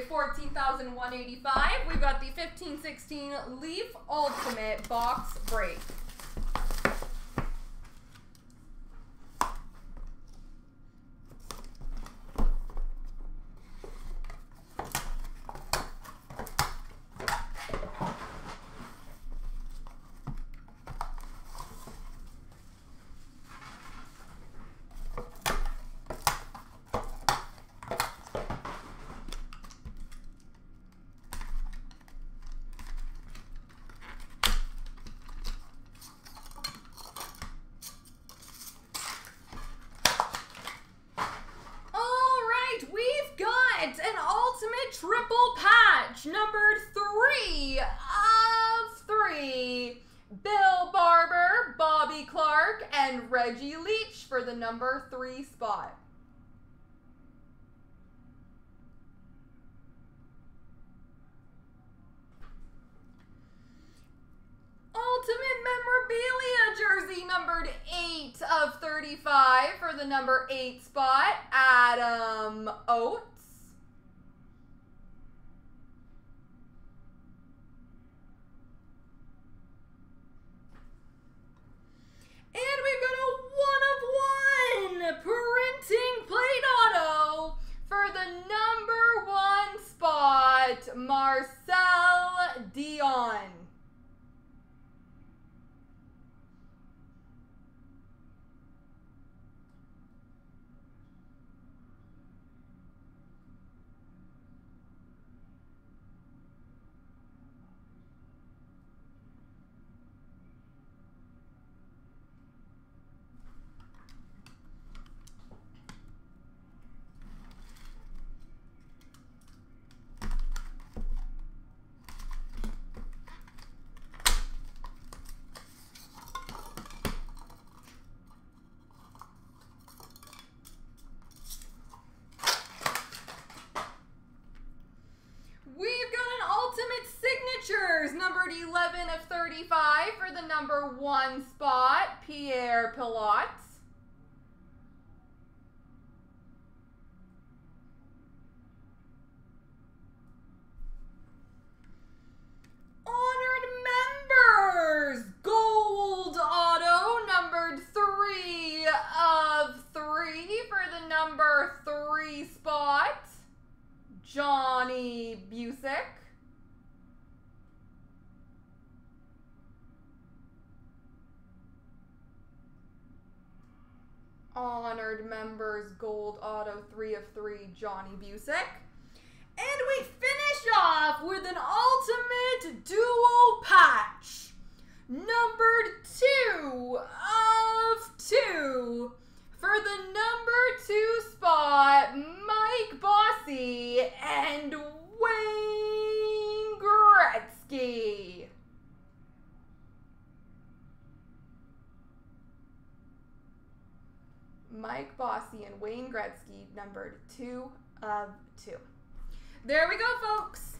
break 14,185. We've got the 1516 Leaf Ultimate box break. Patch, numbered three of three. Bill Barber, Bobby Clarke, and Reggie Leach for the number three spot. Ultimate Memorabilia jersey numbered 8 of 35 for the number 8 spot, Adam Oates. Of 35 for the number one spot, Pierre Pilote. Honored members, gold auto, numbered 3 of 3 for the number 3 spot, Johnny Bucyk. Honored members gold auto 3 of 3 Johnny Bucyk. And we finish off with an ultimate duo patch. Numbered 2 of 2 for the number 2 spot, Mike Bossy and Wayne Gretzky. Mike Bossy and Wayne Gretzky, numbered two of two. There we go, folks.